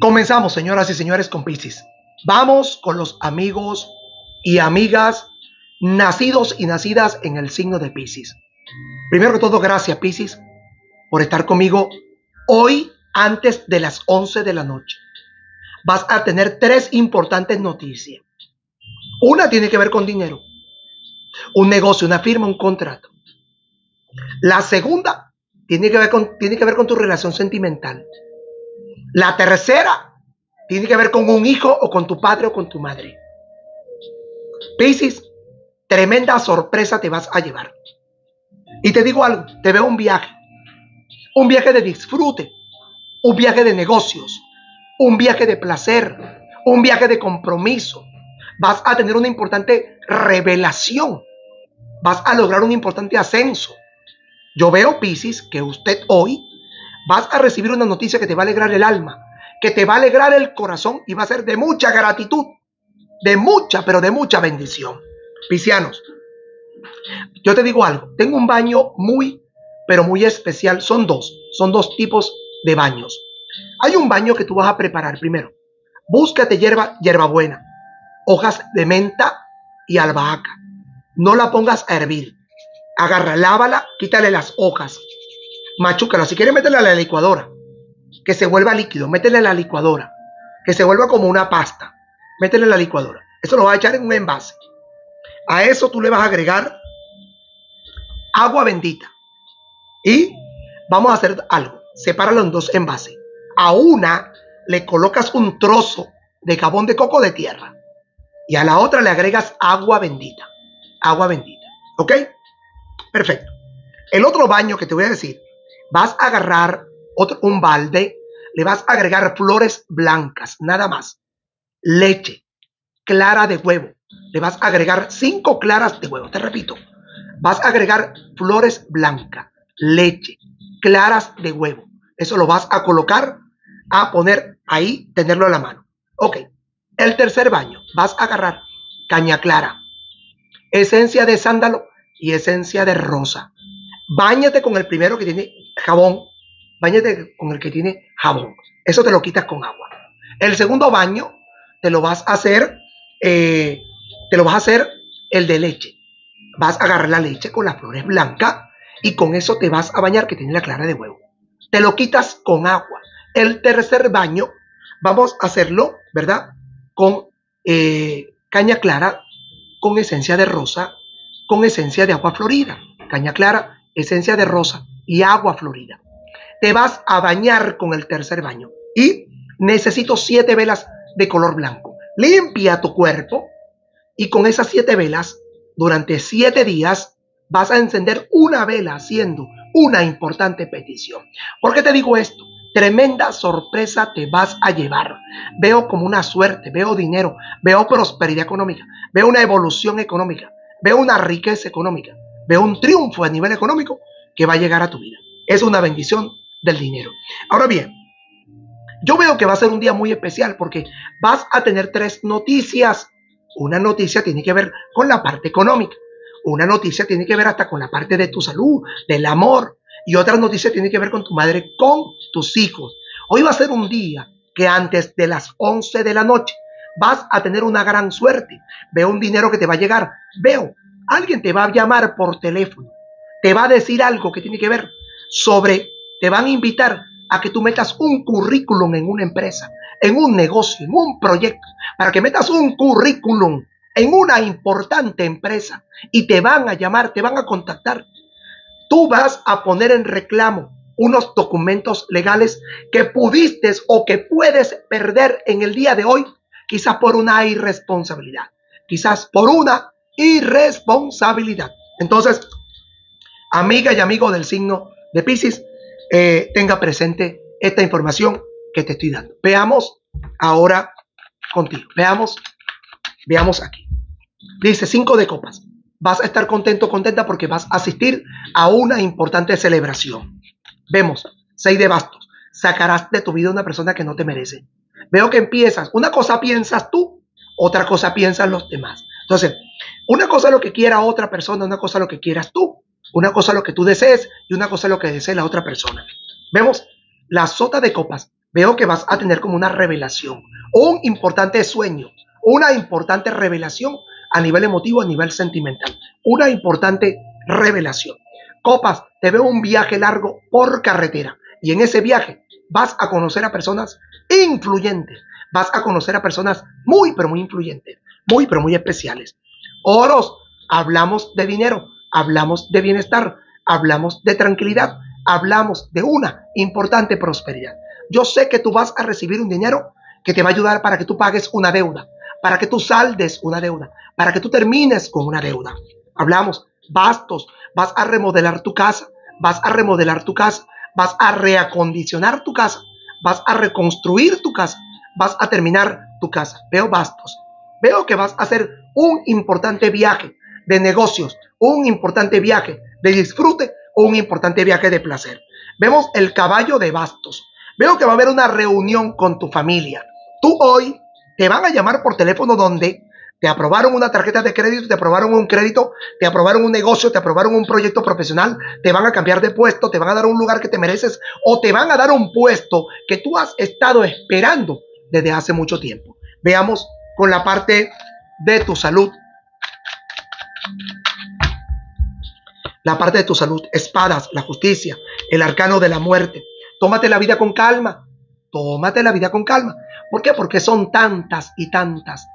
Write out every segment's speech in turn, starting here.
Comenzamos, señoras y señores, con Piscis. Vamos con los amigos y amigas nacidos y nacidas en el signo de Piscis. Primero que todo, gracias, Piscis, por estar conmigo hoy antes de las 11 de la noche. Vas a tener tres importantes noticias. Una tiene que ver con dinero, un negocio, una firma, un contrato. La segunda tiene que ver con, tiene que ver con tu relación sentimental. La tercera tiene que ver con un hijo o con tu padre o con tu madre. Piscis, tremenda sorpresa te vas a llevar. Y te digo algo, te veo un viaje. Un viaje de disfrute, un viaje de negocios, un viaje de placer, un viaje de compromiso. Vas a tener una importante revelación. Vas a lograr un importante ascenso. Yo veo, Piscis, que usted hoy vas a recibir una noticia que te va a alegrar el alma, que te va a alegrar el corazón y va a ser de mucha gratitud, de mucha, pero de mucha bendición. Piscianos, yo te digo algo, tengo un baño muy, pero muy especial. Son dos, son dos tipos de baños. Hay un baño que tú vas a preparar primero. Búscate hierba, hierbabuena, hojas de menta y albahaca. No la pongas a hervir agarra, lávala, quítale las hojas, machúcala. Si quieres, métela a la licuadora, que se vuelva líquido, métele a la licuadora, que se vuelva como una pasta, métele a la licuadora. Eso lo vas a echar en un envase. A eso tú le vas a agregar agua bendita. Y vamos a hacer algo. Sepáralo en dos envases. A una le colocas un trozo de jabón de coco de tierra. Y a la otra le agregas agua bendita. Agua bendita. ¿Ok? Perfecto. El otro baño que te voy a decir, vas a agarrar otro, un balde, le vas a agregar flores blancas, nada más. Leche, clara de huevo. Le vas a agregar cinco claras de huevo. Te repito, vas a agregar flores blancas, leche, claras de huevo. Eso lo vas a colocar, a poner ahí, tenerlo a la mano. Ok. El tercer baño, vas a agarrar caña clara, esencia de sándalo y esencia de rosa. Báñate con el primero que tiene jabón. Báñate con el que tiene jabón. Eso te lo quitas con agua. El segundo baño te lo vas a hacer, eh, te lo vas a hacer el de leche. Vas a agarrar la leche con las flores blancas y con eso te vas a bañar que tiene la clara de huevo. Te lo quitas con agua. El tercer baño vamos a hacerlo, ¿verdad? Con eh, caña clara, con esencia de rosa con esencia de agua florida, caña clara, esencia de rosa y agua florida. Te vas a bañar con el tercer baño y necesito siete velas de color blanco. Limpia tu cuerpo y con esas siete velas, durante siete días, vas a encender una vela haciendo una importante petición. ¿Por qué te digo esto? Tremenda sorpresa te vas a llevar. Veo como una suerte, veo dinero, veo prosperidad económica, veo una evolución económica, veo una riqueza económica, veo un triunfo a nivel económico que va a llegar a tu vida. Es una bendición del dinero. Ahora bien, yo veo que va a ser un día muy especial porque vas a tener tres noticias. Una noticia tiene que ver con la parte económica. Una noticia tiene que ver hasta con la parte de tu salud, del amor. Y otra noticia tiene que ver con tu madre, con tus hijos. Hoy va a ser un día que antes de las 11 de la noche vas a tener una gran suerte. Veo un dinero que te va a llegar. Veo, alguien te va a llamar por teléfono. Te va a decir algo que tiene que ver sobre, te van a invitar a que tú metas un currículum en una empresa, en un negocio, en un proyecto, para que metas un currículum en una importante empresa y te van a llamar, te van a contactar. Tú vas a poner en reclamo unos documentos legales que pudiste o que puedes perder en el día de hoy quizás por una irresponsabilidad, quizás por una irresponsabilidad. Entonces, amiga y amigo del signo de Pisces, eh, tenga presente esta información que te estoy dando. Veamos ahora contigo. Veamos, veamos aquí. Dice cinco de copas. Vas a estar contento, contenta porque vas a asistir a una importante celebración. Vemos seis de bastos. Sacarás de tu vida una persona que no te merece. Veo que empiezas, una cosa piensas tú, otra cosa piensan los demás. Entonces, una cosa lo que quiera otra persona, una cosa lo que quieras tú, una cosa es lo que tú desees y una cosa es lo que desee la otra persona. Vemos La sota de copas, veo que vas a tener como una revelación, un importante sueño, una importante revelación a nivel emotivo, a nivel sentimental, una importante revelación. Copas, te veo un viaje largo por carretera y en ese viaje vas a conocer a personas influyentes, vas a conocer a personas muy, pero muy influyentes, muy, pero muy especiales. Oros, hablamos de dinero, hablamos de bienestar, hablamos de tranquilidad, hablamos de una importante prosperidad. Yo sé que tú vas a recibir un dinero que te va a ayudar para que tú pagues una deuda, para que tú saldes una deuda, para que tú termines con una deuda. Hablamos, bastos, vas a remodelar tu casa, vas a remodelar tu casa, vas a reacondicionar tu casa, vas a reconstruir tu casa, vas a terminar tu casa. Veo bastos. Veo que vas a hacer un importante viaje de negocios, un importante viaje de disfrute o un importante viaje de placer. Vemos el caballo de bastos. Veo que va a haber una reunión con tu familia. Tú hoy te van a llamar por teléfono donde te aprobaron una tarjeta de crédito, te aprobaron un crédito, te aprobaron un negocio, te aprobaron un proyecto profesional, te van a cambiar de puesto, te van a dar un lugar que te mereces o te van a dar un puesto que tú has estado esperando desde hace mucho tiempo. Veamos con la parte de tu salud. La parte de tu salud, espadas, la justicia, el arcano de la muerte. Tómate la vida con calma. Tómate la vida con calma. ¿Por qué? Porque son tantas y tantas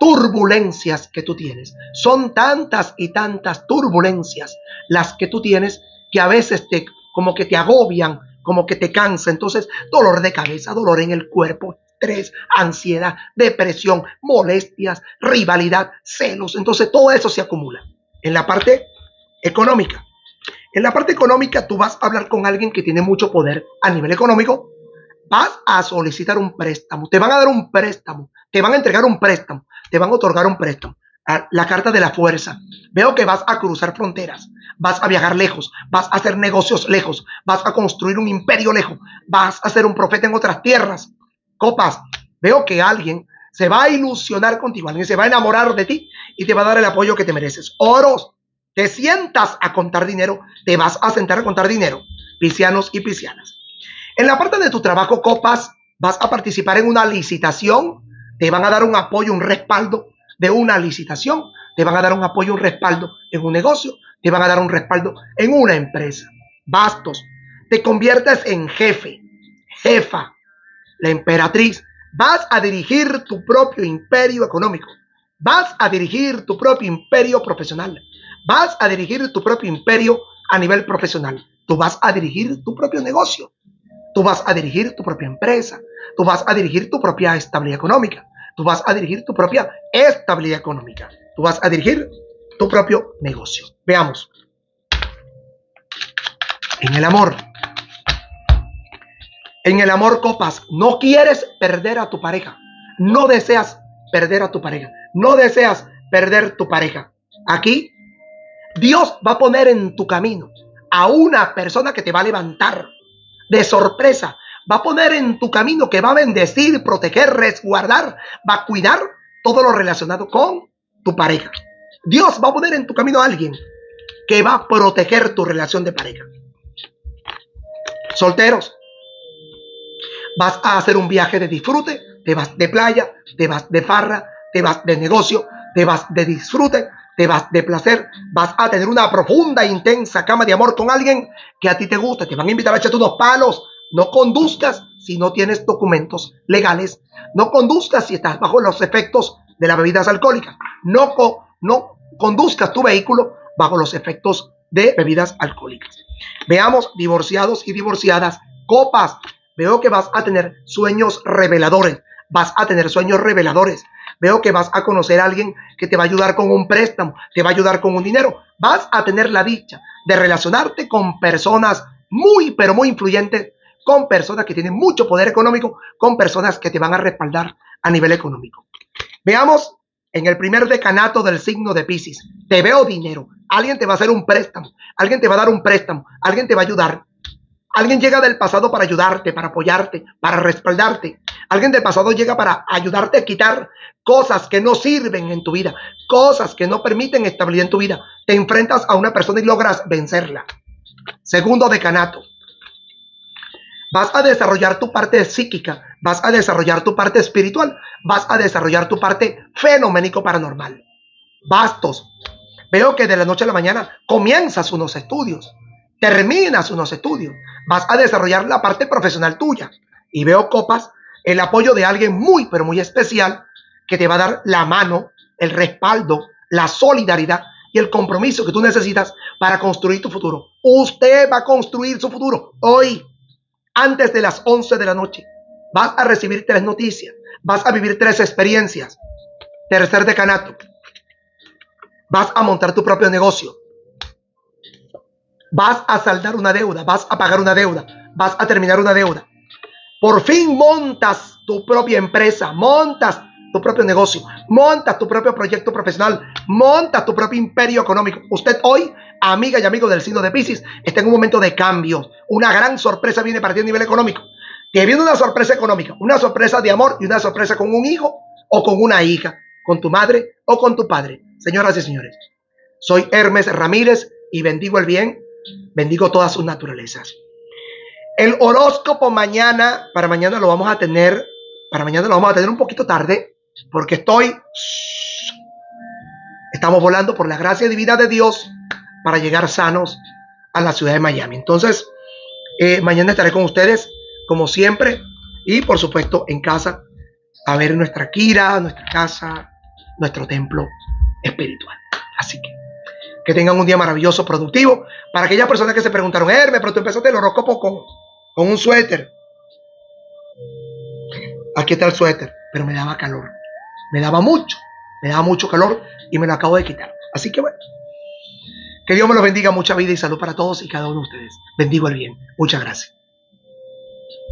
turbulencias que tú tienes. Son tantas y tantas turbulencias las que tú tienes que a veces te como que te agobian, como que te cansa. Entonces, dolor de cabeza, dolor en el cuerpo, estrés, ansiedad, depresión, molestias, rivalidad, celos. Entonces, todo eso se acumula. En la parte económica. En la parte económica, tú vas a hablar con alguien que tiene mucho poder a nivel económico. Vas a solicitar un préstamo. Te van a dar un préstamo. Te van a entregar un préstamo te van a otorgar un préstamo. La carta de la fuerza. Veo que vas a cruzar fronteras, vas a viajar lejos, vas a hacer negocios lejos, vas a construir un imperio lejos, vas a ser un profeta en otras tierras. Copas, veo que alguien se va a ilusionar contigo, alguien se va a enamorar de ti y te va a dar el apoyo que te mereces. Oros, te sientas a contar dinero, te vas a sentar a contar dinero, piscianos y piscianas. En la parte de tu trabajo, copas, vas a participar en una licitación te van a dar un apoyo, un respaldo de una licitación, te van a dar un apoyo, un respaldo en un negocio, te van a dar un respaldo en una empresa. Bastos, te conviertes en jefe, jefa, la emperatriz. Vas a dirigir tu propio imperio económico. Vas a dirigir tu propio imperio profesional. Vas a dirigir tu propio imperio a nivel profesional. Tú vas a dirigir tu propio negocio. Tú vas a dirigir tu propia empresa. Tú vas a dirigir tu propia estabilidad económica. Tú vas a dirigir tu propia estabilidad económica. Tú vas a dirigir tu propio negocio. Veamos. En el amor. En el amor, copas, no quieres perder a tu pareja. No deseas perder a tu pareja. No deseas perder tu pareja. Aquí, Dios va a poner en tu camino a una persona que te va a levantar de sorpresa va a poner en tu camino, que va a bendecir, proteger, resguardar, va a cuidar todo lo relacionado con tu pareja. Dios va a poner en tu camino a alguien que va a proteger tu relación de pareja. Solteros, vas a hacer un viaje de disfrute, te vas de playa, te vas de farra, te vas de negocio, te vas de disfrute, te vas de placer, vas a tener una profunda intensa cama de amor con alguien que a ti te gusta, te van a invitar a echar unos palos, no conduzcas si no tienes documentos legales. No conduzcas si estás bajo los efectos de las bebidas alcohólicas. No, no conduzcas tu vehículo bajo los efectos de bebidas alcohólicas. Veamos divorciados y divorciadas. Copas. Veo que vas a tener sueños reveladores. Vas a tener sueños reveladores. Veo que vas a conocer a alguien que te va a ayudar con un préstamo, te va a ayudar con un dinero. Vas a tener la dicha de relacionarte con personas muy, pero muy influyentes con personas que tienen mucho poder económico, con personas que te van a respaldar a nivel económico. Veamos en el primer decanato del signo de Pisces. Te veo dinero. Alguien te va a hacer un préstamo. Alguien te va a dar un préstamo. Alguien te va a ayudar. Alguien llega del pasado para ayudarte, para apoyarte, para respaldarte. Alguien del pasado llega para ayudarte a quitar cosas que no sirven en tu vida, cosas que no permiten estabilidad en tu vida. Te enfrentas a una persona y logras vencerla. Segundo decanato. Vas a desarrollar tu parte psíquica, vas a desarrollar tu parte espiritual, vas a desarrollar tu parte fenoménico paranormal. Bastos. Veo que de la noche a la mañana comienzas unos estudios, terminas unos estudios, vas a desarrollar la parte profesional tuya. Y veo copas, el apoyo de alguien muy, pero muy especial, que te va a dar la mano, el respaldo, la solidaridad y el compromiso que tú necesitas para construir tu futuro. Usted va a construir su futuro hoy antes de las 11 de la noche. Vas a recibir tres noticias, vas a vivir tres experiencias. Tercer decanato, vas a montar tu propio negocio. Vas a saldar una deuda, vas a pagar una deuda, vas a terminar una deuda. Por fin montas tu propia empresa, montas tu propio negocio, montas tu propio proyecto profesional, montas tu propio imperio económico. Usted hoy amiga y amigo del signo de Pisces, está en un momento de cambio. Una gran sorpresa viene para ti a nivel económico. Te viene una sorpresa económica, una sorpresa de amor y una sorpresa con un hijo o con una hija, con tu madre o con tu padre. Señoras y señores, soy Hermes Ramírez y bendigo el bien, bendigo todas sus naturalezas. El horóscopo mañana, para mañana lo vamos a tener, para mañana lo vamos a tener un poquito tarde, porque estoy, estamos volando por la gracia divina de Dios para llegar sanos a la ciudad de Miami. Entonces, eh, mañana estaré con ustedes, como siempre, y por supuesto en casa, a ver nuestra Kira, nuestra casa, nuestro templo espiritual. Así que que tengan un día maravilloso, productivo. Para aquellas personas que se preguntaron, Hermes, pero tú empezaste el horóscopo con, con un suéter. Aquí está el suéter, pero me daba calor. Me daba mucho, me daba mucho calor y me lo acabo de quitar. Así que bueno. Que Dios me los bendiga, mucha vida y salud para todos y cada uno de ustedes. Bendigo el bien. Muchas gracias.